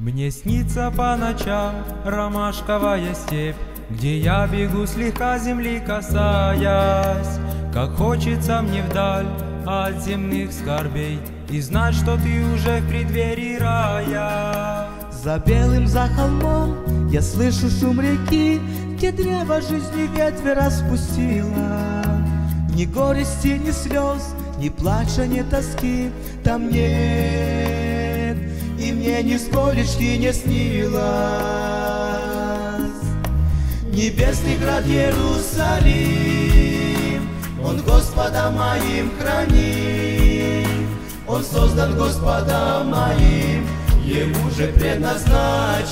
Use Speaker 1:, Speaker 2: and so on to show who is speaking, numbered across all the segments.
Speaker 1: Мне снится по ночам ромашковая степь, Где я бегу слегка земли касаясь, Как хочется мне вдаль от земных скорбей И знать, что ты уже в преддверии рая.
Speaker 2: За белым, за холмом я слышу шум реки, Где древо жизни ветви распустила. Ни горести, ни слез, ни плача, ни тоски Там нет, и мне ни сколечки не снилось. Небесный град Иерусалим, Он Господа моим храним, Он создан Господа моим, Ему же предназначен.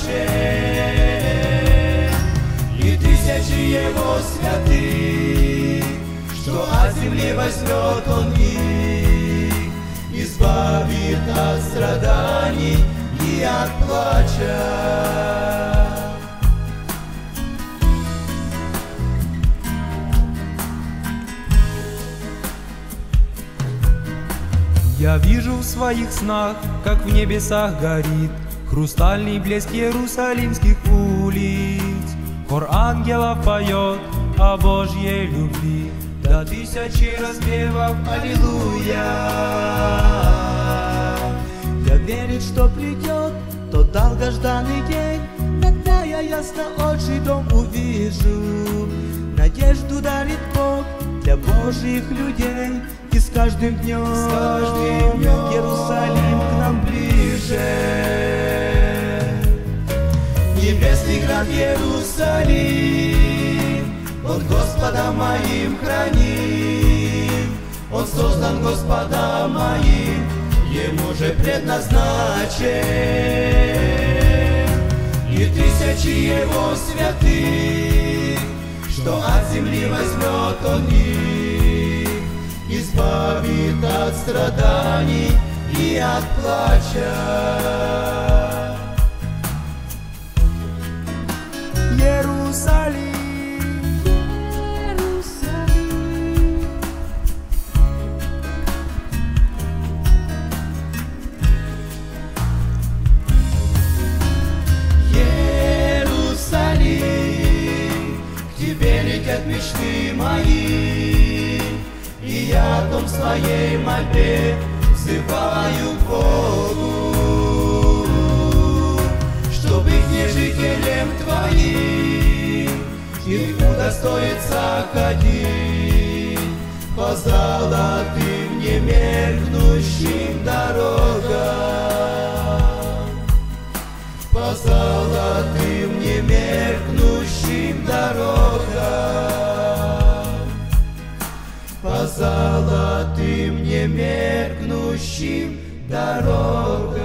Speaker 2: И тысячи Его святых, Что от земли возьмет Он их, Избавит от страданий плача.
Speaker 1: Я вижу в своих снах, как в небесах горит Хрустальный блеск иерусалимских улиц. Хор ангелов поет о Божьей любви, До тысячи распевов Аллилуйя.
Speaker 2: Я верю, что придет долгожданный день, Когда я ясно очи дом увижу. Надежду дарит Бог для Божьих людей, И с каждым днем,
Speaker 1: С каждым днем
Speaker 2: Иерусалим к нам ближе. Небесный град Иерусалим, Он Господа моим храним, Он создан Господа моим, Ему же предназначен. И тысячи Его святых, Что от земли возьмет Он их, Избавит от страданий и от плача.
Speaker 1: Иерусалим,
Speaker 2: мечты мои, И я дом своей мольбе взываю к Богу, Что быть не жителем твоим И удостоиться ходить По золотым немеркнущим дорогам не меркнущим дорогам.